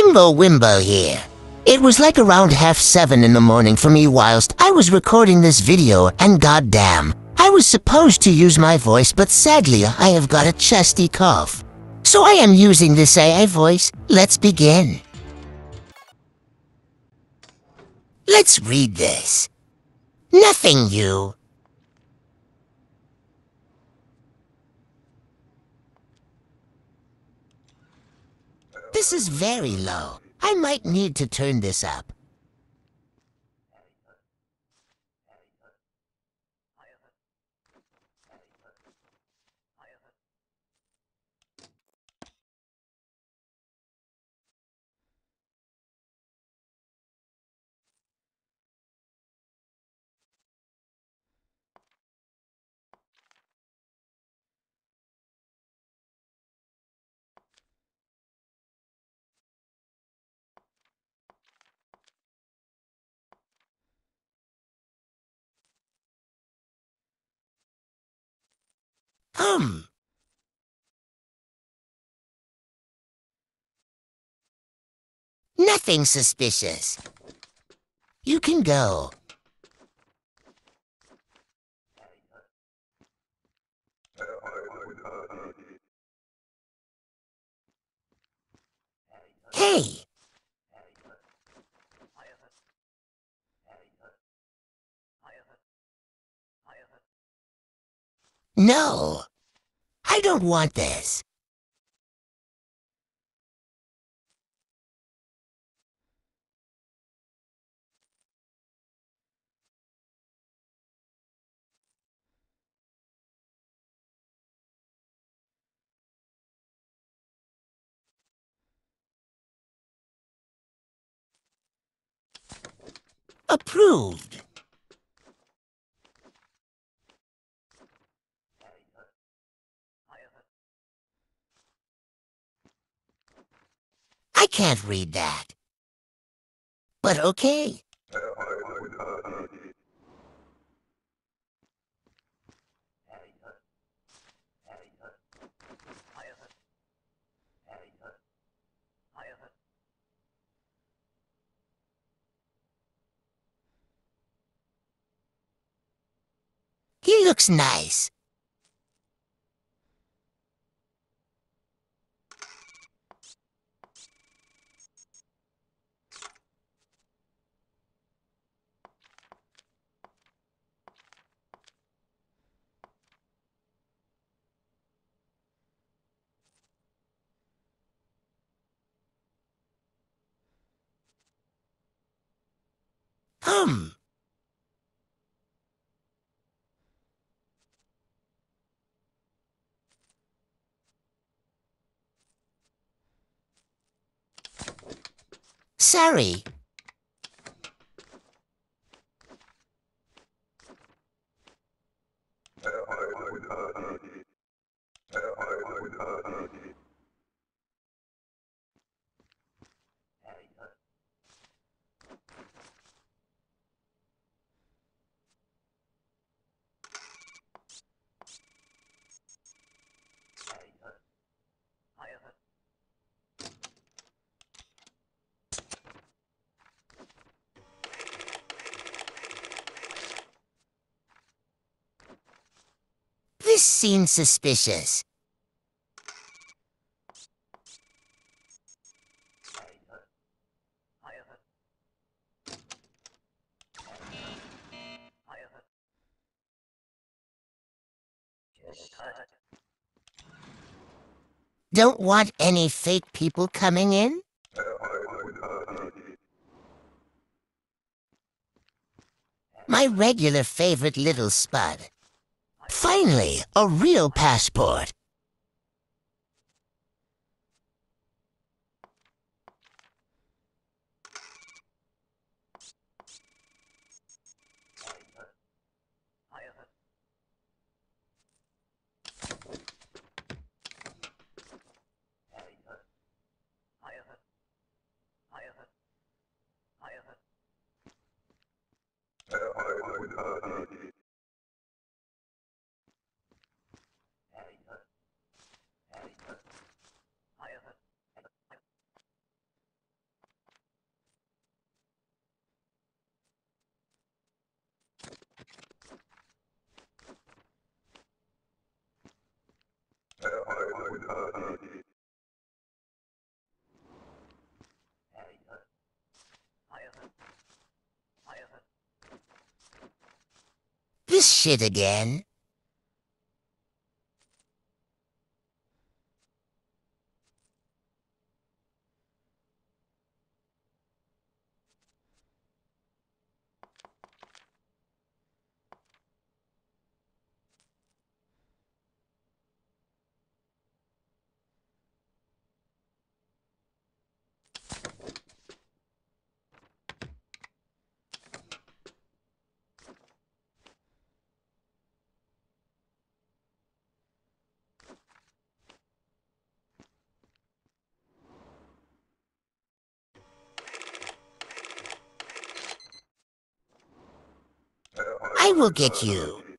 Timbo Wimbo here. It was like around half seven in the morning for me whilst I was recording this video and goddamn, I was supposed to use my voice but sadly I have got a chesty cough. So I am using this AI voice. Let's begin. Let's read this. Nothing, you. This is very low. I might need to turn this up. Um. Nothing suspicious. You can go. Hey! No! I don't want this. Approved. I can't read that. But okay. He looks nice. Sorry. Seems suspicious. Don't want any fake people coming in? My regular favorite little spud. Finally, a real passport. This shit again. I will get you.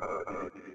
Cody.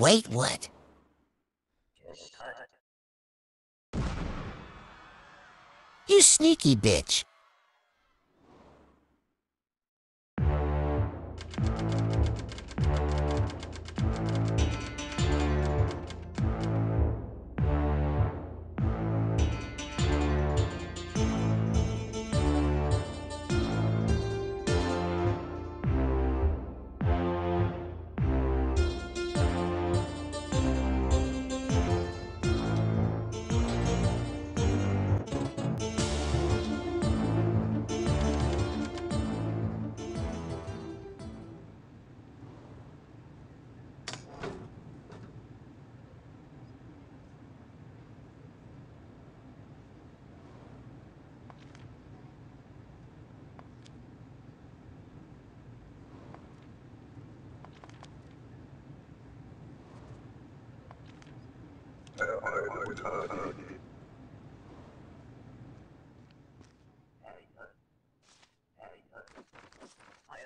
Wait, what? You sneaky bitch.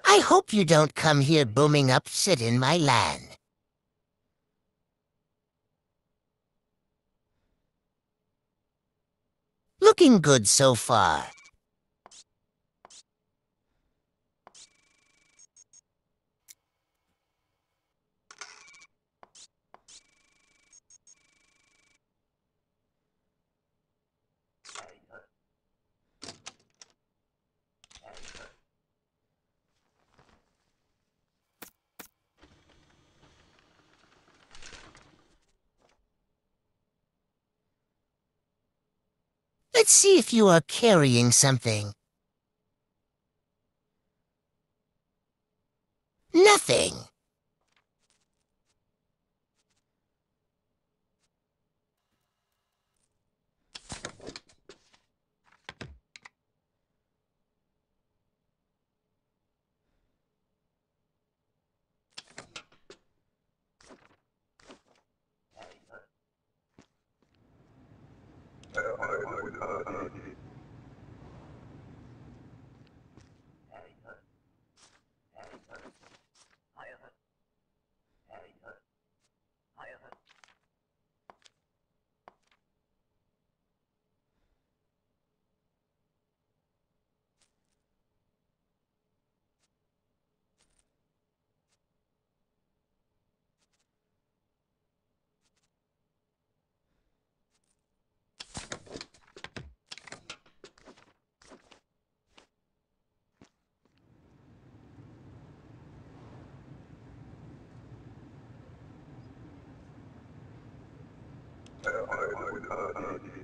I hope you don't come here booming up sit in my land. Looking good so far. Let's see if you are carrying something. Nothing. uh, uh I would hurt it.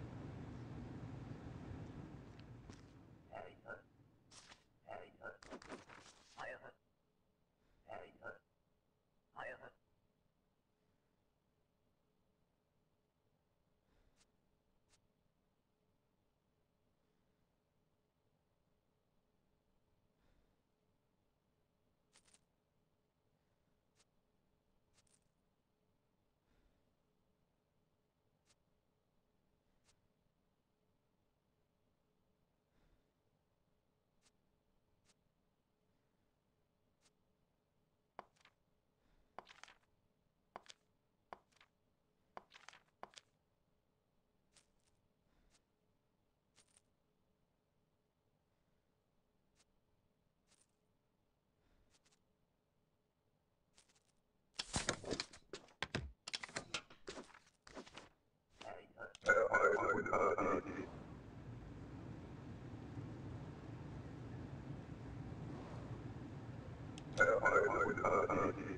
would uh, uh, I would uh,